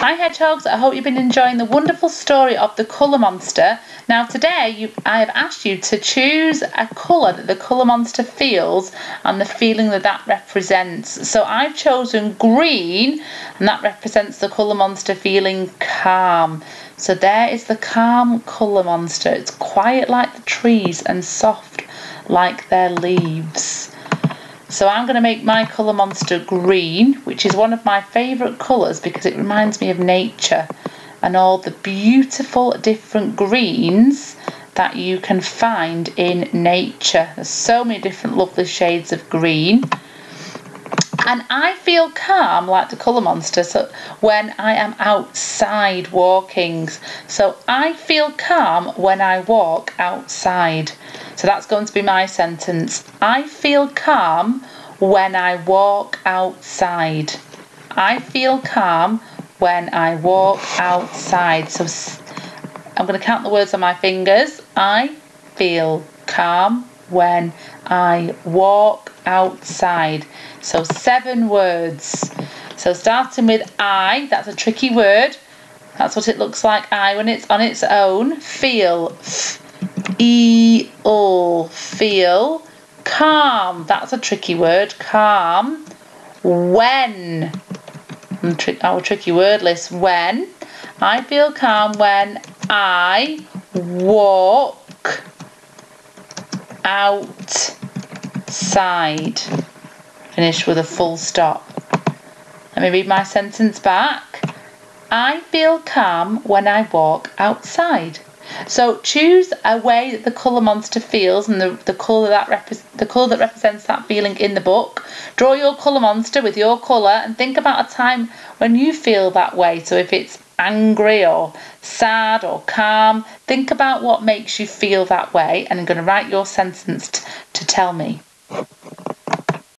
Hi Hedgehogs, I hope you've been enjoying the wonderful story of the colour monster. Now today you, I have asked you to choose a colour that the colour monster feels and the feeling that that represents. So I've chosen green and that represents the colour monster feeling calm. So there is the calm colour monster. It's quiet like the trees and soft like their leaves. So I'm going to make my colour monster green, which is one of my favourite colours because it reminds me of nature and all the beautiful different greens that you can find in nature. There's so many different lovely shades of green. And I feel calm like the colour monster so when I am outside walking. So I feel calm when I walk outside. So that's going to be my sentence. I feel calm when I walk outside. I feel calm when I walk outside. So I'm going to count the words on my fingers. I feel calm when I walk outside. So seven words. So starting with I, that's a tricky word. That's what it looks like I when it's on its own. Feel. E-O, feel. Calm, that's a tricky word. Calm. When, hmm, our tricky word list. When. I feel calm when I walk outside. Finish with a full stop. Let me read my sentence back. I feel calm when I walk outside. So choose a way that the colour monster feels and the, the colour that the colour that represents that feeling in the book. Draw your colour monster with your colour and think about a time when you feel that way. So if it's angry or sad or calm, think about what makes you feel that way and I'm going to write your sentence to tell me.